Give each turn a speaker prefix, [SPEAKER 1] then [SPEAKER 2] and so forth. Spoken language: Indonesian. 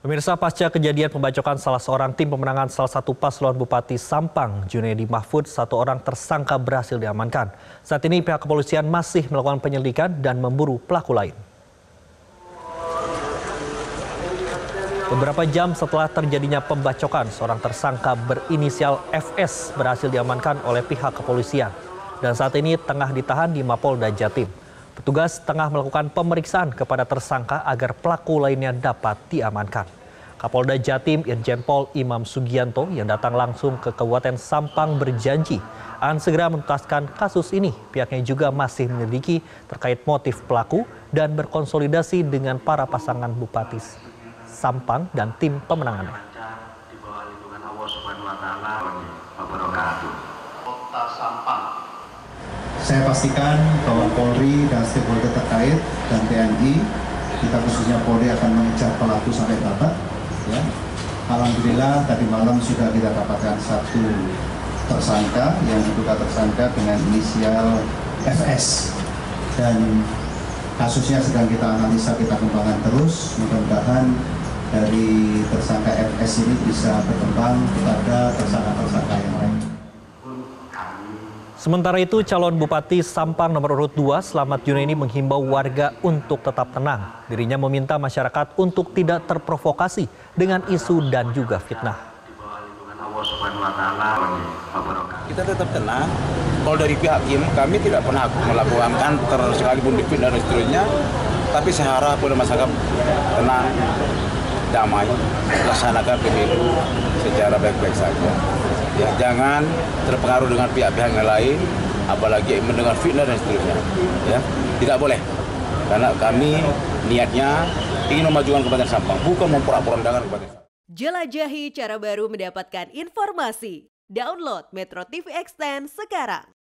[SPEAKER 1] Pemirsa pasca kejadian pembacokan salah seorang tim pemenangan salah satu paslon Bupati Sampang, Junedi Mahfud, satu orang tersangka berhasil diamankan. Saat ini pihak kepolisian masih melakukan penyelidikan dan memburu pelaku lain. Beberapa jam setelah terjadinya pembacokan, seorang tersangka berinisial FS berhasil diamankan oleh pihak kepolisian dan saat ini tengah ditahan di Mapolda Jatim. Petugas tengah melakukan pemeriksaan kepada tersangka agar pelaku lainnya dapat diamankan. Kapolda Jatim Irjen Pol Imam Sugianto yang datang langsung ke Kabupaten Sampang berjanji akan segera menuntaskan kasus ini. Pihaknya juga masih menyelidiki terkait motif pelaku dan berkonsolidasi dengan para pasangan Bupati Sampang dan tim pemenangannya.
[SPEAKER 2] Kota Sampang saya pastikan bahwa Polri dan stakeholder terkait dan TNI kita khususnya Polri akan mengejar pelaku sampai babat ya. Alhamdulillah tadi malam sudah kita dapatkan satu tersangka yang diduga tersangka dengan inisial FS dan kasusnya sedang kita analisa kita kembangkan terus mudah-mudahan dari tersangka FS ini bisa berkembang kepada tersangka-tersangka.
[SPEAKER 1] Sementara itu, calon Bupati Sampang nomor urut 2, Selamat Junaini menghimbau warga untuk tetap tenang. Dirinya meminta masyarakat untuk tidak terprovokasi dengan isu dan juga fitnah.
[SPEAKER 3] Kita tetap tenang. Kalau dari pihak Kim, kami tidak pernah melakukan kantor sekalipun difitnah dan seterusnya. Tapi saya harap masyarakat tenang, damai, laksanakan pemilu secara baik-baik saja ya jangan terpengaruh dengan pihak-pihak yang lain apalagi mendengar fitnah dan seterusnya ya tidak boleh karena kami niatnya ingin memajukan Kabupaten Sampang bukan memporak-porandakan Kabupaten Sampang.
[SPEAKER 4] Jelajahi cara baru mendapatkan informasi. Download Metro TV Extend sekarang.